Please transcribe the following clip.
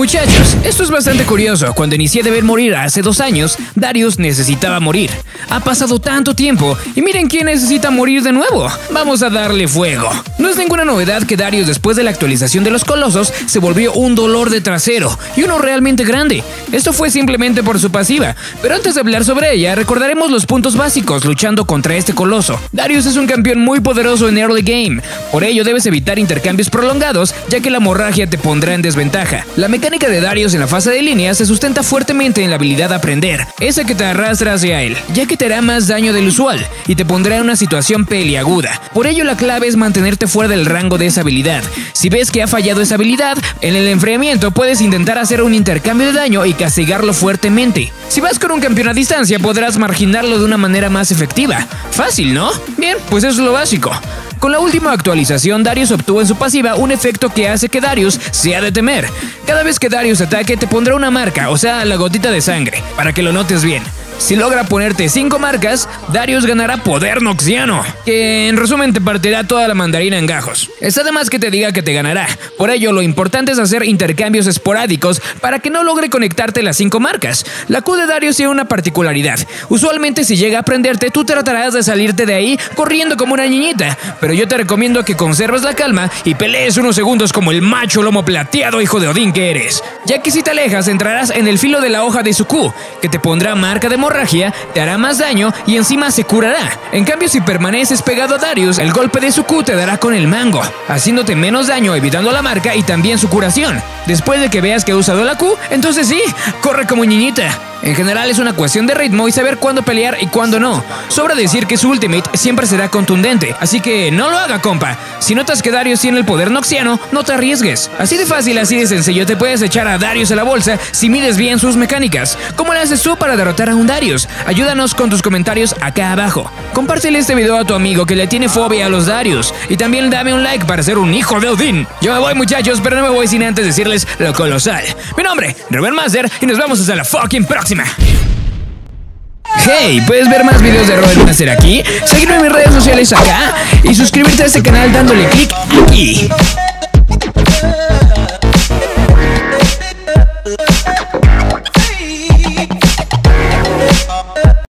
Muchachos, esto es bastante curioso. Cuando inicié de ver morir hace dos años, Darius necesitaba morir. Ha pasado tanto tiempo y miren quién necesita morir de nuevo. Vamos a darle fuego. No es ninguna novedad que Darius después de la actualización de los colosos se volvió un dolor de trasero y uno realmente grande. Esto fue simplemente por su pasiva, pero antes de hablar sobre ella recordaremos los puntos básicos luchando contra este coloso. Darius es un campeón muy poderoso en early game, por ello debes evitar intercambios prolongados ya que la hemorragia te pondrá en desventaja. La mecánica de Darius en la fase de línea se sustenta fuertemente en la habilidad aprender, esa que te arrastra hacia él, ya que te hará más daño del usual y te pondrá en una situación peliaguda. Por ello la clave es mantenerte fuera del rango de esa habilidad. Si ves que ha fallado esa habilidad, en el enfriamiento puedes intentar hacer un intercambio de daño y castigarlo fuertemente. Si vas con un campeón a distancia podrás marginarlo de una manera más efectiva. Fácil, ¿no? Bien, pues eso es lo básico. Con la última actualización, Darius obtuvo en su pasiva un efecto que hace que Darius sea de temer. Cada vez que Darius ataque te pondrá una marca, o sea, la gotita de sangre, para que lo notes bien. Si logra ponerte 5 marcas, Darius ganará poder noxiano, que en resumen te partirá toda la mandarina en gajos. Está de más que te diga que te ganará, por ello lo importante es hacer intercambios esporádicos para que no logre conectarte las 5 marcas. La Q de Darius tiene una particularidad, usualmente si llega a prenderte tú tratarás de salirte de ahí corriendo como una niñita, pero yo te recomiendo que conserves la calma y pelees unos segundos como el macho lomo plateado hijo de Odín que eres, ya que si te alejas entrarás en el filo de la hoja de su Q, que te pondrá marca de te hará más daño y encima se curará. En cambio, si permaneces pegado a Darius, el golpe de su Q te dará con el mango, haciéndote menos daño evitando la marca y también su curación. Después de que veas que ha usado la Q, entonces sí, corre como niñita. En general es una cuestión de ritmo y saber cuándo pelear y cuándo no. Sobra decir que su ultimate siempre será contundente, así que no lo haga, compa. Si notas que Darius tiene el poder noxiano, no te arriesgues. Así de fácil, así de sencillo, te puedes echar a Darius a la bolsa si mides bien sus mecánicas. ¿Cómo le haces tú para derrotar a un Darius? Ayúdanos con tus comentarios acá abajo. Compártele este video a tu amigo que le tiene fobia a los Darius. Y también dame un like para ser un hijo de Odín. Yo me voy muchachos, pero no me voy sin antes lo colosal. Mi nombre, Robert Master, y nos vemos hasta la fucking próxima. Hey, puedes ver más videos de Robert Master aquí, seguirme en mis redes sociales acá y suscribirte a este canal dándole click aquí.